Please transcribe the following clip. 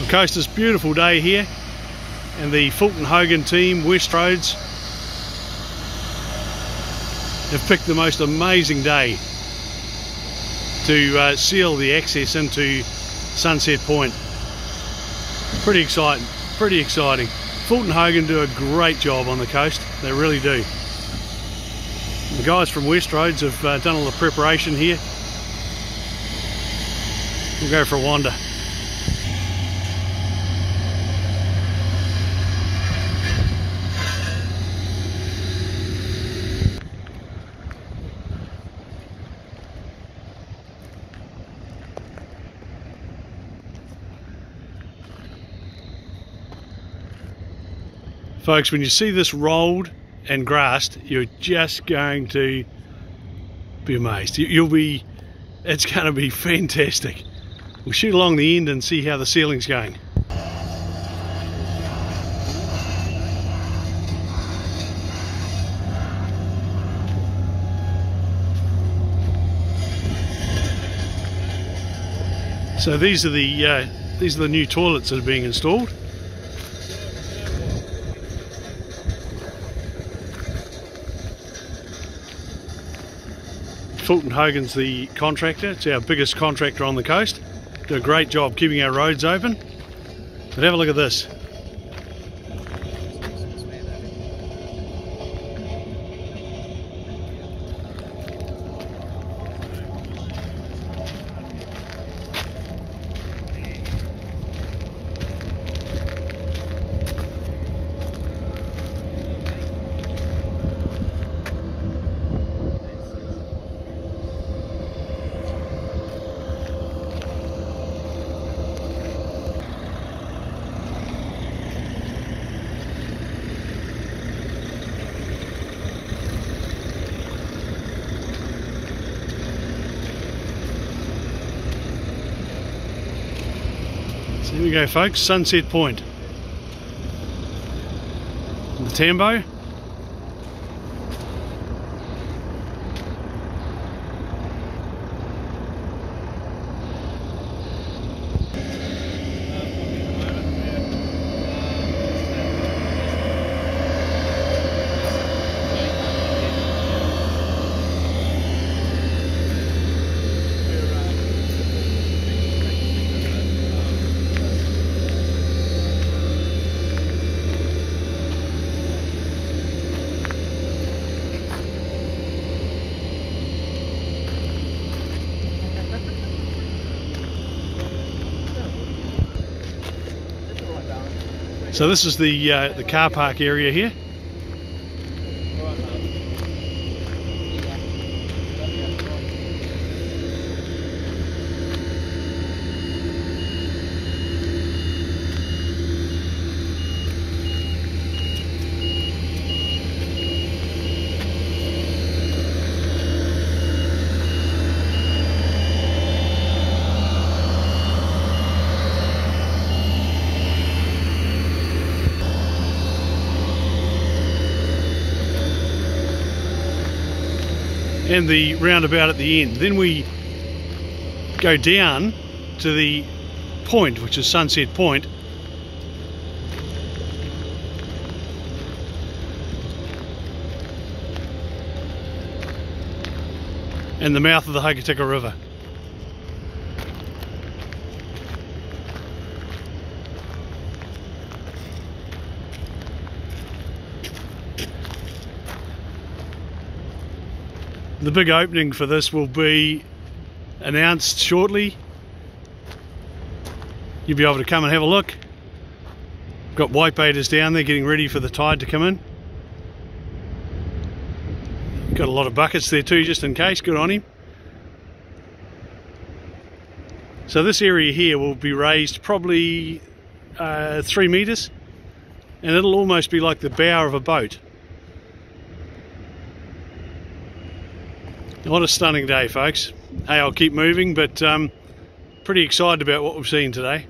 The coast is beautiful day here and the Fulton Hogan team, West Roads, have picked the most amazing day to uh, seal the access into Sunset Point. Pretty exciting, pretty exciting. Fulton Hogan do a great job on the coast, they really do. The guys from West Roads have uh, done all the preparation here. We'll go for a wander. Folks, when you see this rolled and grassed, you're just going to be amazed. You'll be, it's going to be fantastic. We'll shoot along the end and see how the sealing's going. So these are the uh, these are the new toilets that are being installed. Fulton Hogan's the contractor. It's our biggest contractor on the coast. Do a great job keeping our roads open. But have a look at this. Here we go folks, Sunset Point. The Tambo. So this is the uh, the car park area here. And the roundabout at the end. Then we go down to the point, which is Sunset Point. And the mouth of the Hokitika River. The big opening for this will be announced shortly. You'll be able to come and have a look. Got whitebaiters down there getting ready for the tide to come in. Got a lot of buckets there too, just in case. Good on him. So this area here will be raised probably uh, three metres and it'll almost be like the bow of a boat. What a stunning day, folks. Hey, I'll keep moving, but um, pretty excited about what we've seen today.